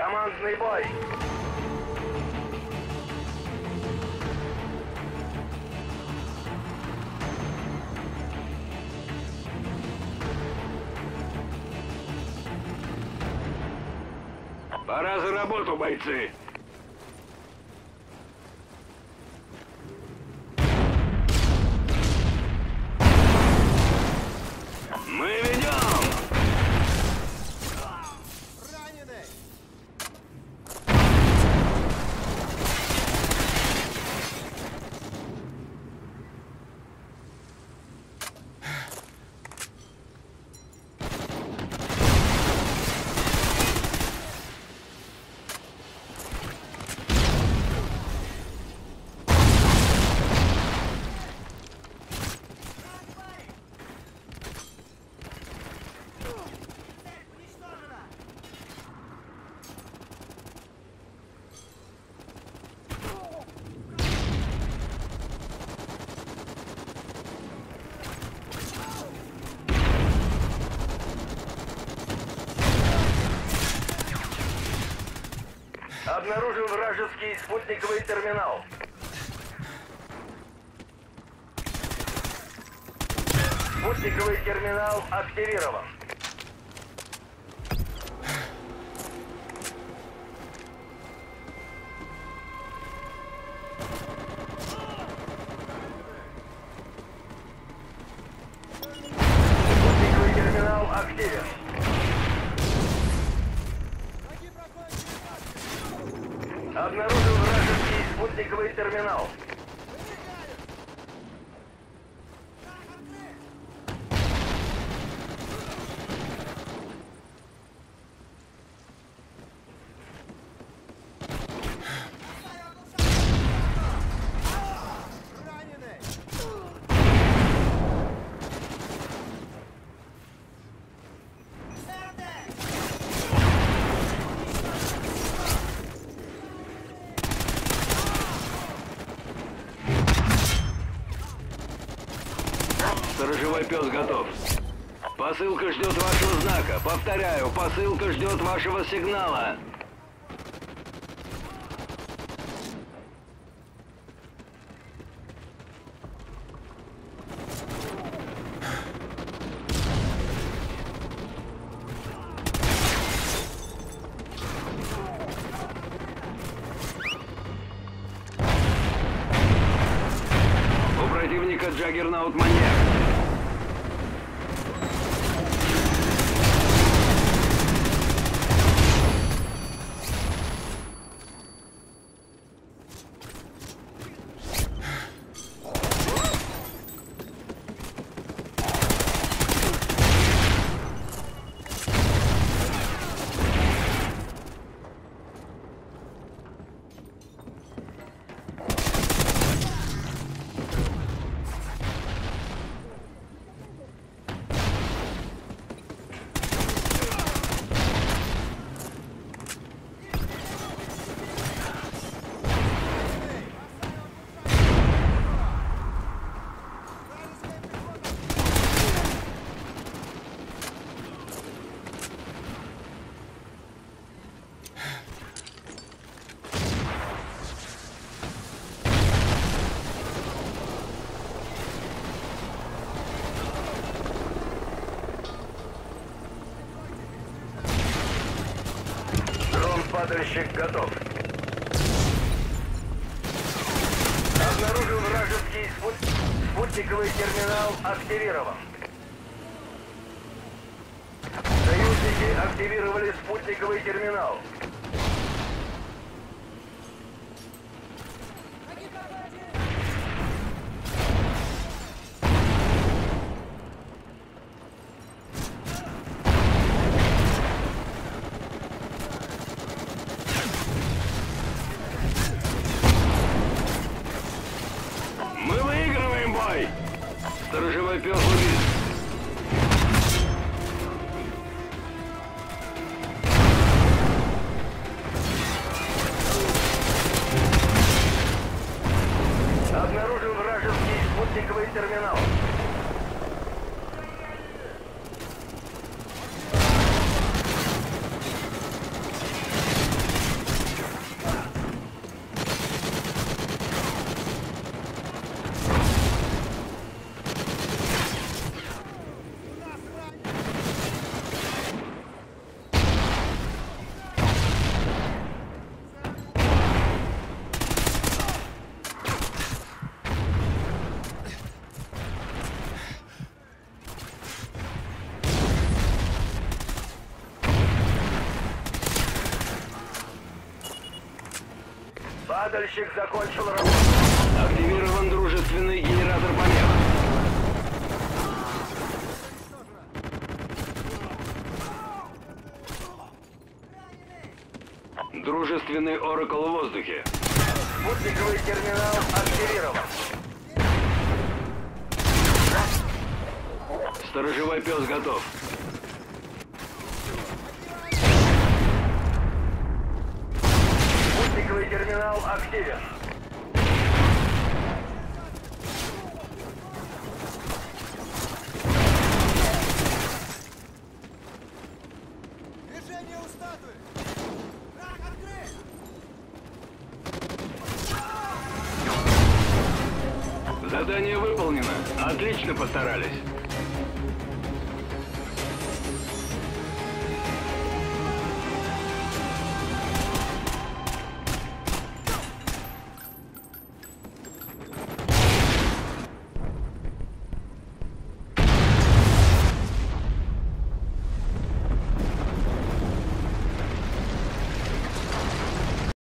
Командный бой! Пора за работу, бойцы. Обнаружен вражеский спутниковый терминал. Спутниковый терминал активирован. Спутниковый терминал. Сторожевой пес готов. Посылка ждет вашего знака. Повторяю, посылка ждет вашего сигнала. Противника Джаггернаут маньяк. Дрон-падальщик готов. Обнаружен вражеский спут- спутниковый терминал активирован. Союзники активировали спутниковый терминал. Сторожевой пес Падальщик закончил работу. Активирован дружественный генератор помех. Дружественный Оракл в воздухе. Спутниковый терминал активирован. Сторожевой пес готов. Терминал активен. Задание выполнено. Отлично постарались.